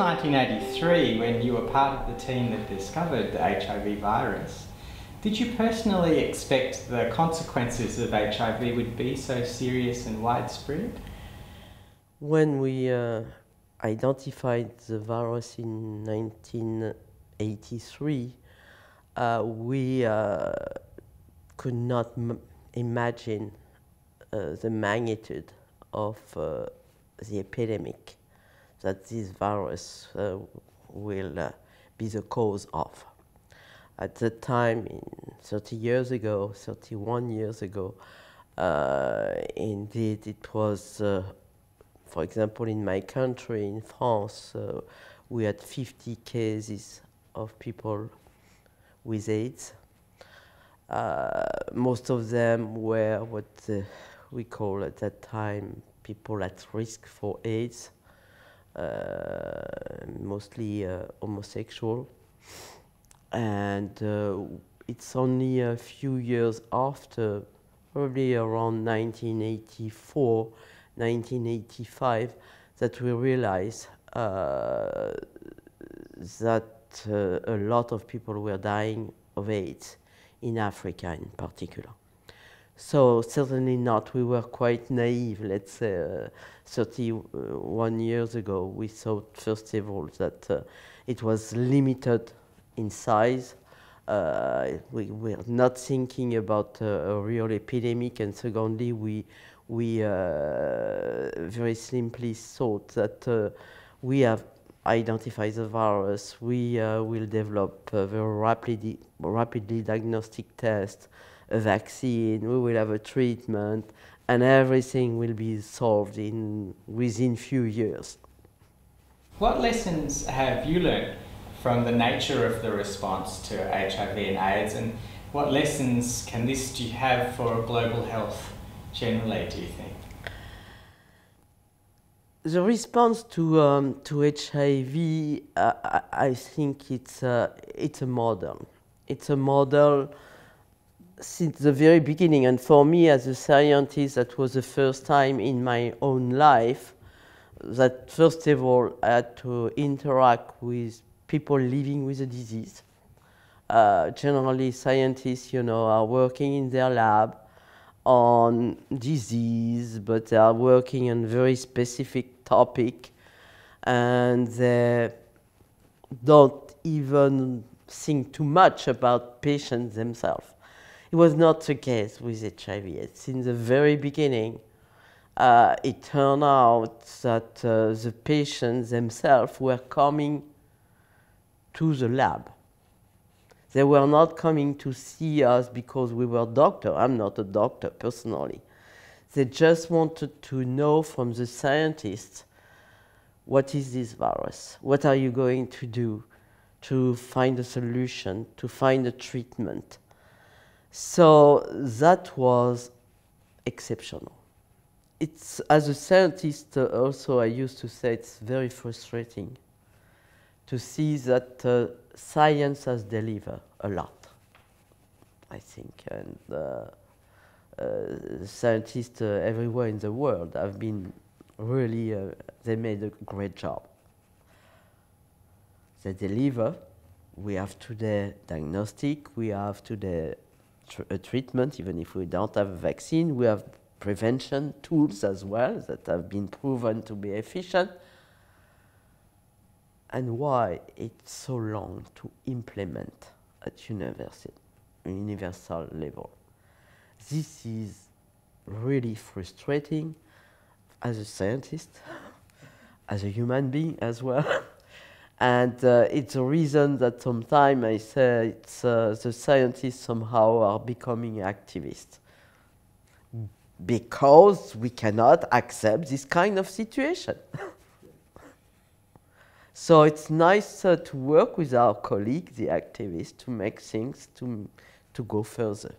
1983 when you were part of the team that discovered the HIV virus. Did you personally expect the consequences of HIV would be so serious and widespread? When we uh, identified the virus in 1983, uh, we uh, could not imagine uh, the magnitude of uh, the epidemic that this virus uh, will be the cause of at that time, 30 years ago, 31 years ago, uh, indeed it was, uh, for example, in my country, in France, uh, we had 50 cases of people with AIDS. Uh, most of them were what uh, we call at that time people at risk for AIDS, uh, mostly homosexual and uh, it's only a few years after, probably around 1984, 1985, that we realized uh, that uh, a lot of people were dying of AIDS in Africa in particular. So certainly not. We were quite naive, let's say, uh, 31 years ago. We thought, first of all, that uh, it was limited in size. Uh, we were not thinking about uh, a real epidemic, and secondly, we we uh, very simply thought that uh, we have identified the virus, we uh, will develop very rapidly, rapidly diagnostic test, a vaccine, we will have a treatment, and everything will be solved in within few years. What lessons have you learned from the nature of the response to HIV and AIDS, and what lessons can this do you have for global health generally, do you think? The response to, um, to HIV, uh, I, think it's a, it's a model. It's a model since the very beginning, and for me as a scientist, that was the first time in my own life that first of all I had to interact with people living with a disease. Uh, generally, scientists, you know, are working in their lab on disease, but they are working on very specific topic, and they don't even think too much about patients themselves. It was not the case with HIV. Since the very beginning, uh, it turned out that uh, the patients themselves were coming to the lab. They were not coming to see us because we were doctor. I'm not a doctor personally. They just wanted to know from the scientists what is this virus? What are you going to do to find a solution, to find a treatment? So that was exceptional. It's, as a scientist, uh, also, I used to say it's very frustrating to see that uh, science has delivered a lot, I think. And uh, uh, scientists uh, everywhere in the world have been really, uh, they made a great job. They deliver. We have today diagnostic, we have today tr a treatment, even if we don't have a vaccine. We have prevention tools as well that have been proven to be efficient and why it's so long to implement at universal, universal level. This is really frustrating as a scientist, as a human being as well. and uh, it's a reason that sometimes I say it's, uh, the scientists somehow are becoming activists because we cannot accept this kind of situation. So it's nice uh, to work with our colleagues, the activists, to make things to, to go further.